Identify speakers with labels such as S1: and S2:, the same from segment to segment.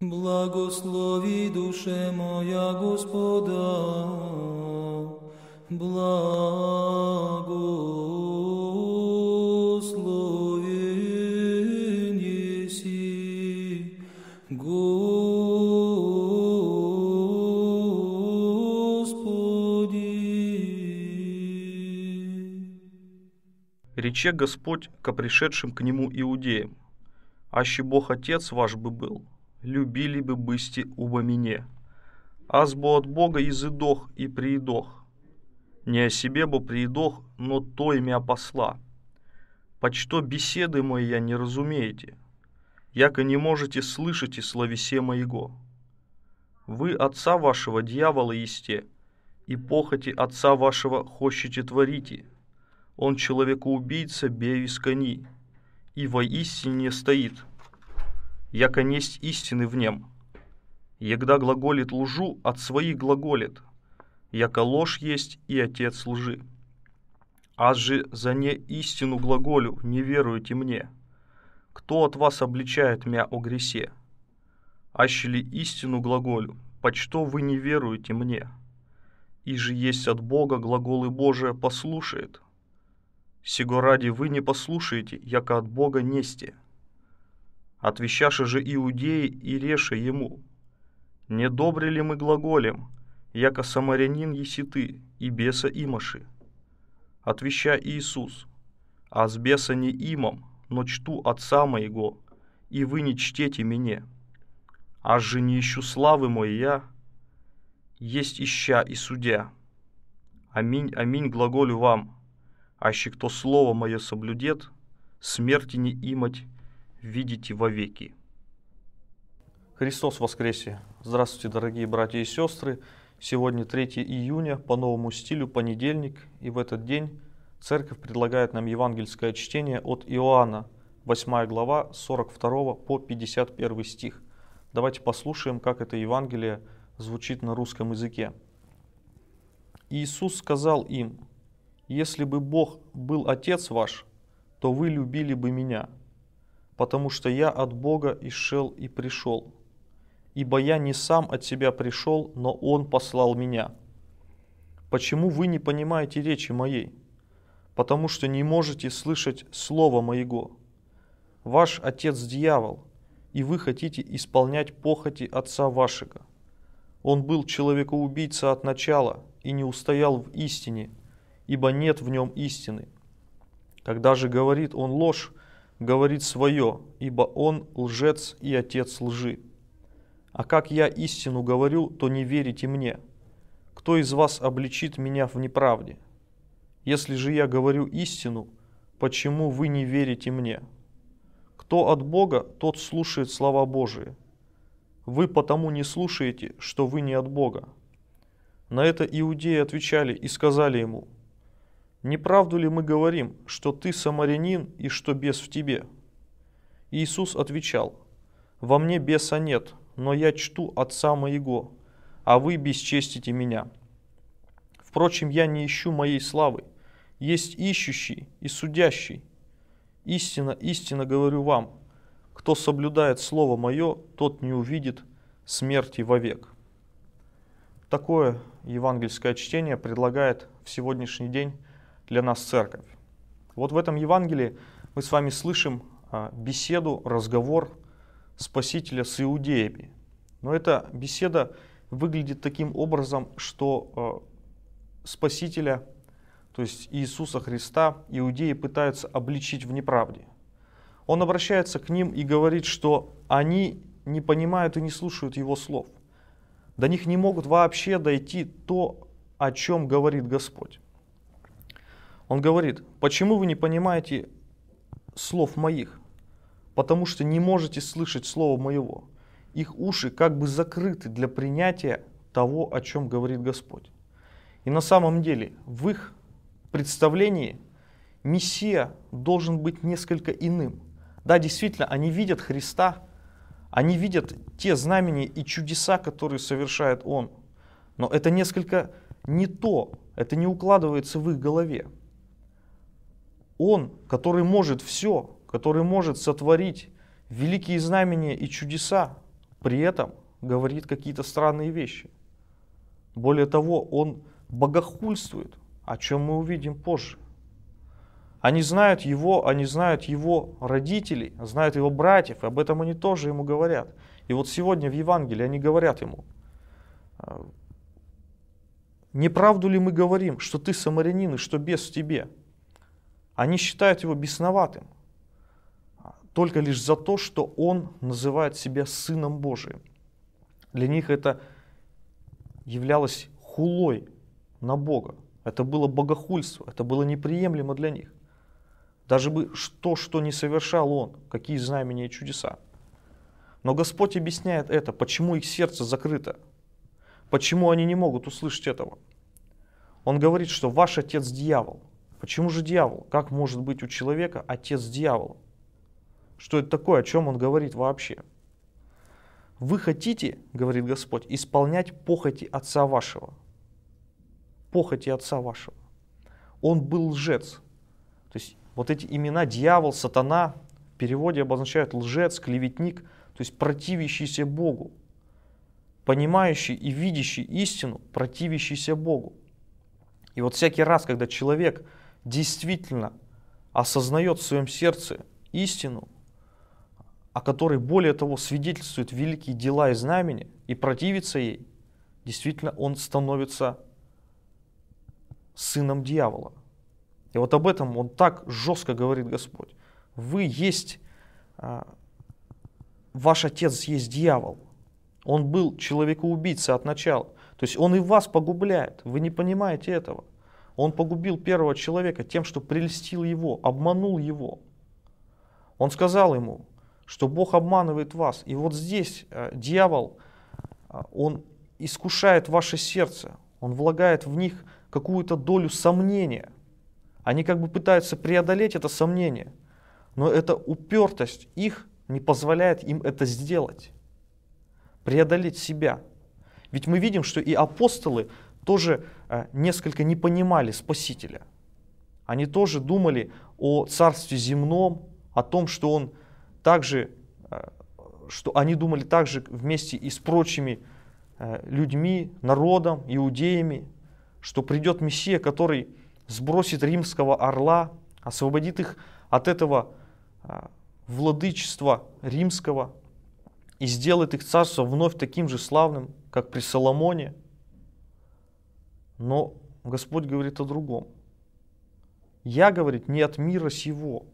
S1: Благослови душе моя Господа, благословен еси, Господи.
S2: Рече Господь ко пришедшим к нему иудеям, «Аще Бог Отец ваш бы был, любили бы бысти убо мне. Аз бо от Бога изыдох и приидох. Не о себе бо приидох, но то имя посла. Почто беседы мои я не разумеете, яко не можете слышать и словесе моего. Вы отца вашего дьявола есте, и похоти отца вашего хочете творите. Он человекоубийца бею кони, и воистине не стоит, яко несть истины в нем. Егда глаголит лжу, от своих глаголит, яко ложь есть и отец лжи. Аз же за не истину глаголю не веруете мне. Кто от вас обличает мя о гресе? Аще ли истину глаголю, почто вы не веруете мне? И же есть от Бога глаголы Божия послушает. Сего ради вы не послушаете, яко от Бога несте. Отвещаши же иудеи и реше ему. Не добре ли мы глаголем, яко самарянин еси ты, и беса имаши? Отвеща Иисус, а с беса не имам, но чту Отца моего, и вы не чтете мне. Аж же не ищу славы мой я, есть ища и судя. Аминь, аминь глаголю вам, аще кто слово мое соблюдет, смерти не имать видите вовеки. Христос воскресе! Здравствуйте, дорогие братья и сестры! Сегодня 3 июня, по новому стилю, понедельник, и в этот день Церковь предлагает нам евангельское чтение от Иоанна, 8 глава, 42 по 51 стих. Давайте послушаем, как это Евангелие звучит на русском языке. Иисус сказал им, «Если бы Бог был Отец ваш, то вы любили бы Меня, потому что я от Бога исшел и пришел. Ибо я не сам от себя пришел, но Он послал меня. Почему вы не понимаете речи моей? Потому что не можете слышать слова моего. Ваш отец дьявол, и вы хотите исполнять похоти отца вашего. Он был человекоубийца от начала и не устоял в истине, ибо нет в нем истины. Когда же говорит он ложь, говорит свое, ибо он лжец и отец лжи. А как я истину говорю, то не верите мне. Кто из вас обличит меня в неправде? Если же я говорю истину, почему вы не верите мне? Кто от Бога, тот слушает слова Божии. Вы потому не слушаете, что вы не от Бога. На это иудеи отвечали и сказали ему – не правду ли мы говорим, что ты самарянин и что бес в тебе? Иисус отвечал, во мне беса нет, но я чту Отца моего, а вы бесчестите меня. Впрочем, я не ищу моей славы, есть ищущий и судящий. Истина, истинно говорю вам, кто соблюдает Слово Мое, тот не увидит смерти вовек. Такое евангельское чтение предлагает в сегодняшний день для нас церковь. Вот в этом Евангелии мы с вами слышим а, беседу, разговор Спасителя с иудеями. Но эта беседа выглядит таким образом, что а, Спасителя, то есть Иисуса Христа, иудеи пытаются обличить в неправде. Он обращается к ним и говорит, что они не понимают и не слушают Его слов. До них не могут вообще дойти то, о чем говорит Господь. Он говорит, почему вы не понимаете слов моих? Потому что не можете слышать слова моего. Их уши как бы закрыты для принятия того, о чем говорит Господь. И на самом деле в их представлении Мессия должен быть несколько иным. Да, действительно, они видят Христа, они видят те знамения и чудеса, которые совершает Он. Но это несколько не то, это не укладывается в их голове. Он, который может все, который может сотворить великие знамения и чудеса, при этом говорит какие-то странные вещи. Более того, он богохульствует, о чем мы увидим позже. Они знают его, они знают его родителей, знают его братьев, и об этом они тоже ему говорят. И вот сегодня в Евангелии они говорят ему, «А, не правду ли мы говорим, что ты самарянин и что бес в тебе? Они считают его бесноватым, только лишь за то, что он называет себя Сыном Божиим. Для них это являлось хулой на Бога. Это было богохульство, это было неприемлемо для них. Даже бы то, что не совершал он, какие знамения и чудеса. Но Господь объясняет это, почему их сердце закрыто, почему они не могут услышать этого. Он говорит, что ваш отец дьявол. Почему же дьявол? Как может быть у человека отец дьявола? Что это такое, о чем он говорит вообще? Вы хотите, говорит Господь, исполнять похоти отца вашего. Похоти отца вашего. Он был лжец. То есть вот эти имена дьявол, сатана в переводе обозначают лжец, клеветник, то есть противящийся Богу. Понимающий и видящий истину, противящийся Богу. И вот всякий раз, когда человек действительно осознает в своем сердце истину, о которой более того свидетельствуют великие дела и знамения, и противится ей, действительно он становится сыном дьявола. И вот об этом он так жестко говорит Господь. Вы есть, а, ваш отец есть дьявол. Он был человекоубийца от начала. То есть он и вас погубляет. Вы не понимаете этого. Он погубил первого человека тем, что прельстил его, обманул его. Он сказал ему, что Бог обманывает вас. И вот здесь э, дьявол, э, он искушает ваше сердце, он влагает в них какую-то долю сомнения. Они как бы пытаются преодолеть это сомнение, но эта упертость их не позволяет им это сделать, преодолеть себя. Ведь мы видим, что и апостолы тоже несколько не понимали Спасителя. Они тоже думали о Царстве земном, о том, что он также, э, что они думали также вместе и с прочими э, людьми, народом, иудеями, что придет Мессия, который сбросит римского орла, освободит их от этого э, владычества римского и сделает их царство вновь таким же славным, как при Соломоне. Но Господь говорит о другом. Я, говорит, не от мира сего.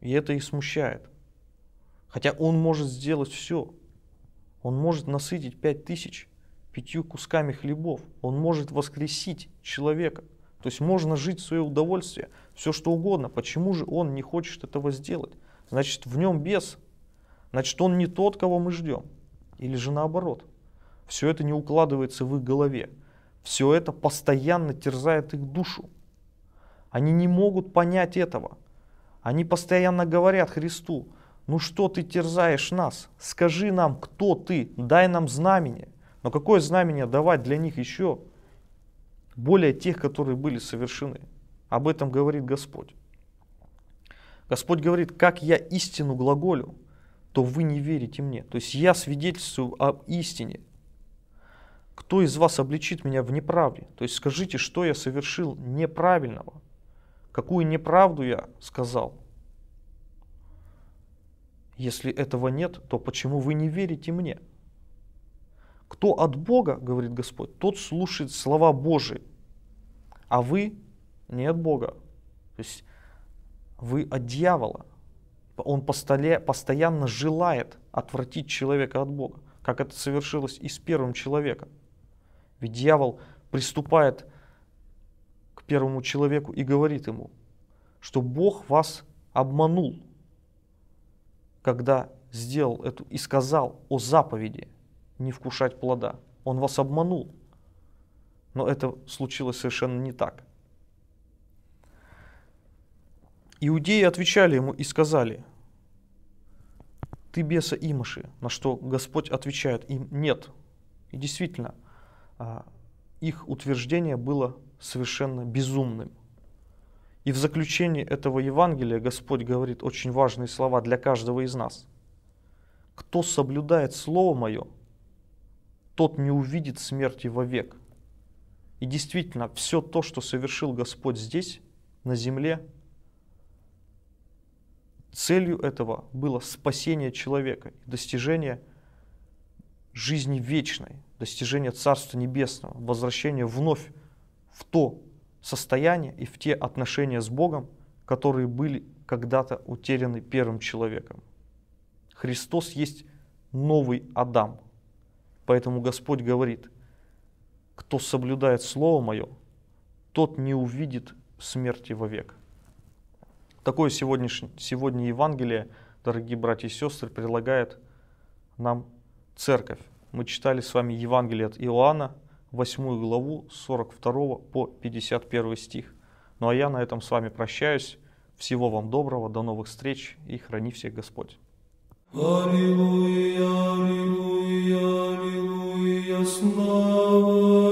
S2: И это их смущает. Хотя он может сделать все. Он может насытить пять тысяч пятью кусками хлебов. Он может воскресить человека. То есть можно жить в свое удовольствие, все что угодно. Почему же он не хочет этого сделать? Значит, в нем бес. Значит, он не тот, кого мы ждем. Или же наоборот. Все это не укладывается в их голове. Все это постоянно терзает их душу. Они не могут понять этого. Они постоянно говорят Христу, ну что ты терзаешь нас? Скажи нам, кто ты, дай нам знамение. Но какое знамение давать для них еще? Более тех, которые были совершены. Об этом говорит Господь. Господь говорит, как я истину глаголю, то вы не верите мне. То есть я свидетельствую об истине. Кто из вас обличит меня в неправде? То есть скажите, что я совершил неправильного? Какую неправду я сказал? Если этого нет, то почему вы не верите мне? Кто от Бога, говорит Господь, тот слушает слова Божии, а вы не от Бога. То есть вы от дьявола. Он постоянно желает отвратить человека от Бога, как это совершилось и с первым человеком. Ведь дьявол приступает к первому человеку и говорит ему, что Бог вас обманул, когда сделал эту и сказал о заповеди не вкушать плода. Он вас обманул. Но это случилось совершенно не так. Иудеи отвечали ему и сказали, ты беса имаши, на что Господь отвечает им, нет. И действительно, их утверждение было совершенно безумным. И в заключении этого Евангелия Господь говорит очень важные слова для каждого из нас. кто соблюдает Слово Мое, тот не увидит смерти вовек. И действительно, все то, что совершил Господь здесь, на земле, целью этого было спасение человека, достижение жизни вечной, достижение Царства Небесного, возвращение вновь в то состояние и в те отношения с Богом, которые были когда-то утеряны первым человеком. Христос есть новый Адам. Поэтому Господь говорит, кто соблюдает Слово Мое, тот не увидит смерти вовек. Такое сегодняшнее, сегодня Евангелие, дорогие братья и сестры, предлагает нам церковь. Мы читали с вами Евангелие от Иоанна, 8 главу, 42 по 51 стих. Ну а я на этом с вами прощаюсь. Всего вам доброго, до новых встреч и храни всех Господь.
S1: Аллилуйя, аллилуйя, аллилуйя, слава